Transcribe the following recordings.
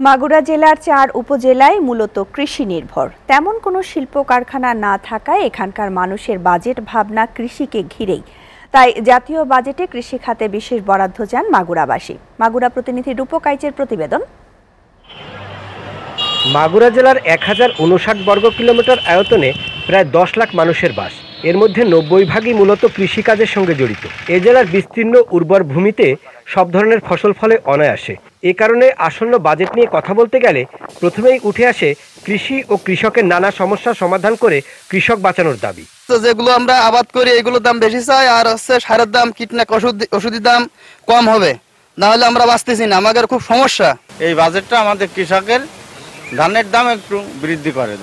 মাগুরা জেলার চার উপজেলায় মূলত কৃষি নির্ভর। তেমন কোনো শিল্প কারখানা না থাকায় এখানকার মানুষের বাজেট ভাবনা কৃষিকে ঘিরেই। তাই জাতীয় বাজেটে কৃষি খাতে বিশেষ বরাদ্দ চান মাগুরাবাসী। মাগুরা প্রতিনিধি রূপকাইচের প্রতিবেদন। মাগুরা জেলার এক হাজার উনষাট বর্গ কিলোমিটার আয়তনে প্রায় দশ লাখ মানুষের বাস। এর মধ্যে নব্বই ভাগই মূলত কৃষিকাজের সঙ্গে জড়িত। এ জেলার বিস্তীর্ণ উর্বর ভূমিতে সব ধরনের ফসল ফলে অনায়াসে। এ কারণে আসন্ন বাজেট নিয়ে কথা বলতে গেলে প্রথমেই উঠে আসে কৃষি ও কৃষকের নানা সমস্যার সমাধান করে কৃষক বাঁচানোর দাবি। তো যেগুলো আমরা আবাদ করি এগুলোর দাম বেশি চাই আর হচ্ছে সারের দাম কীটনাশক ওষুধ ওষুধের দাম কম হবে। না হলে আমরা বাঁচতেছি না আমাদের খুব সমস্যা। এই বাজেটটা আমাদের কৃষকের ধানের দাম একটু বৃদ্ধি করে।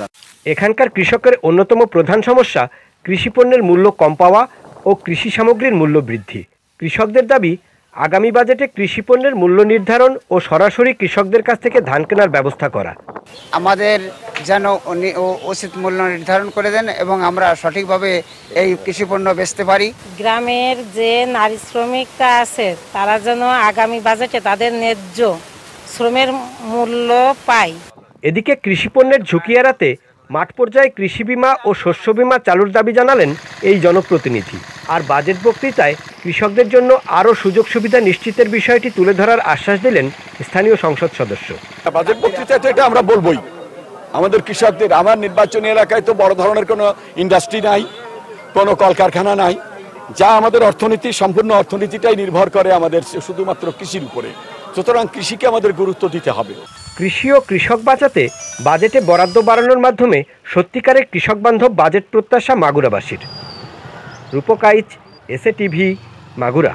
এখানকার কৃষকের অন্যতম প্রধান সমস্যা কৃষি পণ্যের মূল্য কম পাওয়া ও কৃষি সামগ্রীর মূল্য বৃদ্ধি। কৃষকদের দাবি আগামী বাজেটে কৃষিপণ্যের মূল্য নির্ধারণ ও সরাসরি কৃষকদের কাছ থেকে ধান কেনার ব্যবস্থা করা। আমাদের যেন ও- উচিত মূল্য নির্ধারণ করে দেন এবং আমরা সঠিকভাবে এই কৃষিপণ্য বেচতে পারি। গ্রামের যে নারী শ্রমিকরা আছে তারা যেন আগামী বাজেটে তাদের ন্যায্য শ্রমের মূল্য পায়। এদিকে কৃষিপণ্যের ঝুঁকি এড়াতে মাঠ পর্যায়ে কৃষি বিমা ও শস্য বিমা চালুর দাবি জানালেন এই জনপ্রতিনিধি। আর বাজেট বক্তৃতায় কৃষকদের জন্য আরও সুযোগ সুবিধা নিশ্চিতের বিষয়টি তুলে ধরার আশ্বাস দিলেন স্থানীয় সংসদ সদস্য। বাজেট বক্তৃতায় তো এটা আমরা বলবোই। আমাদের কৃষকদের, আমার নির্বাচনী এলাকায় তো বড় ধরনের কোনো ইন্ডাস্ট্রি নাই, কোনো কলকারখানা নাই। যা আমাদের অর্থনীতি, সম্পূর্ণ অর্থনীতিটাই নির্ভর করে আমাদের শুধুমাত্র কৃষির উপরে। সুতরাং কৃষিকে আমাদের গুরুত্ব দিতে হবে। কৃষি ও কৃষক বাঁচাতে বাজেটে বরাদ্দ বাড়ানোর মাধ্যমে সত্যিকারের কৃষক বান্ধব বাজেট প্রত্যাশা মাগুরাবাসীর। রূপকাইচ এসএ টিভি, মাগুরা।